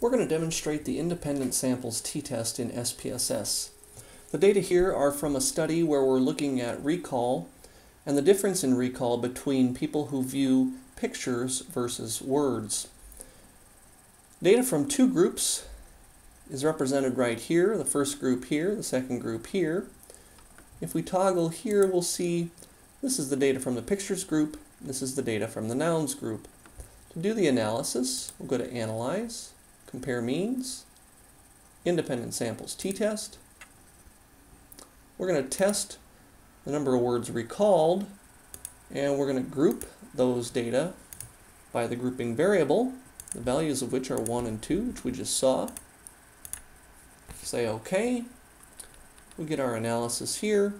We're going to demonstrate the independent samples t-test in SPSS. The data here are from a study where we're looking at recall and the difference in recall between people who view pictures versus words. Data from two groups is represented right here, the first group here, the second group here. If we toggle here, we'll see this is the data from the pictures group, this is the data from the nouns group. To do the analysis, we'll go to Analyze, compare means, independent samples t-test. We're going to test the number of words recalled, and we're going to group those data by the grouping variable, the values of which are 1 and 2, which we just saw. Say OK. We get our analysis here.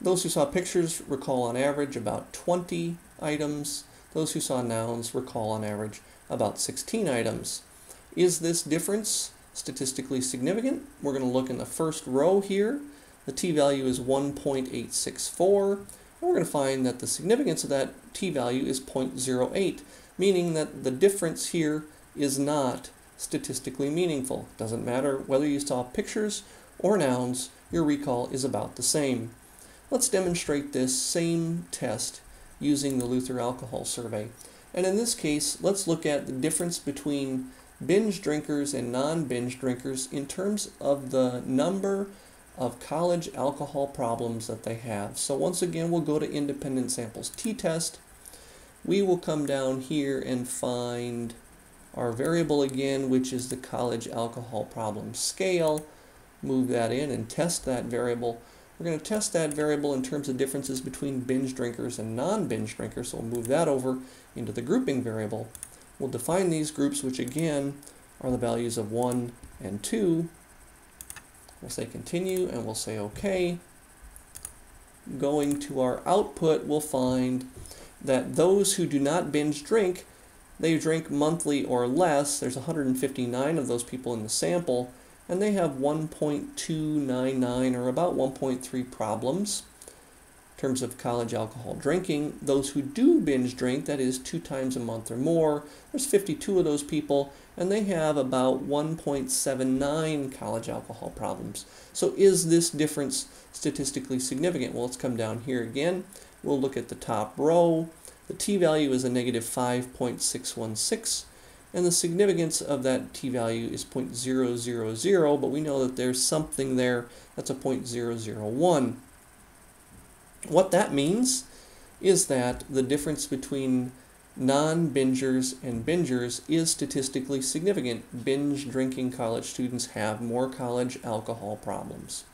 Those who saw pictures recall on average about 20 items. Those who saw nouns recall on average about 16 items. Is this difference statistically significant? We're going to look in the first row here. The t-value is 1.864. And we're going to find that the significance of that t-value is 0.08, meaning that the difference here is not statistically meaningful. Doesn't matter whether you saw pictures or nouns, your recall is about the same. Let's demonstrate this same test using the Luther Alcohol Survey. And in this case, let's look at the difference between binge drinkers and non-binge drinkers in terms of the number of college alcohol problems that they have. So once again, we'll go to independent samples t-test. We will come down here and find our variable again, which is the college alcohol problem scale. Move that in and test that variable. We're going to test that variable in terms of differences between binge drinkers and non-binge drinkers, so we'll move that over into the grouping variable. We'll define these groups, which again are the values of 1 and 2. We'll say continue, and we'll say OK. Going to our output, we'll find that those who do not binge drink, they drink monthly or less. There's 159 of those people in the sample and they have 1.299 or about 1.3 problems in terms of college alcohol drinking. Those who do binge drink, that is two times a month or more, there's 52 of those people, and they have about 1.79 college alcohol problems. So is this difference statistically significant? Well, let's come down here again. We'll look at the top row. The t-value is a negative 5.616 and the significance of that t-value is 0.000, but we know that there's something there that's a 0.001. What that means is that the difference between non-bingers and bingers is statistically significant. Binge drinking college students have more college alcohol problems.